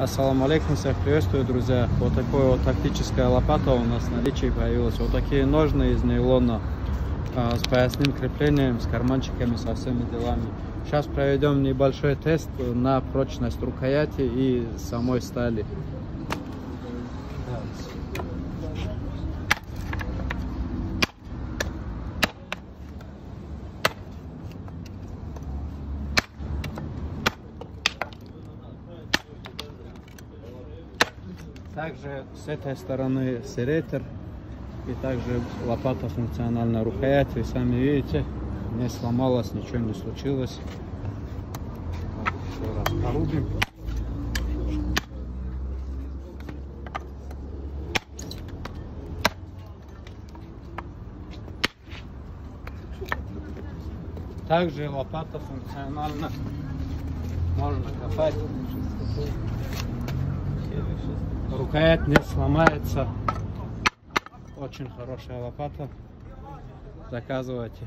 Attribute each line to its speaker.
Speaker 1: Ассаламу алейкум, всех приветствую, друзья. Вот такая вот тактическая лопата у нас в наличии появилась. Вот такие ножны из нейлона а, с поясным креплением, с карманчиками, со всеми делами. Сейчас проведем небольшой тест на прочность рукояти и самой стали. Также с этой стороны серетер и также лопата функциональная рукоять. Вы сами видите, не сломалась, ничего не случилось. Раз порубим. Также лопата функциональна. Можно копать. Рукоять не сломается. Очень хорошая лопата. Заказывайте.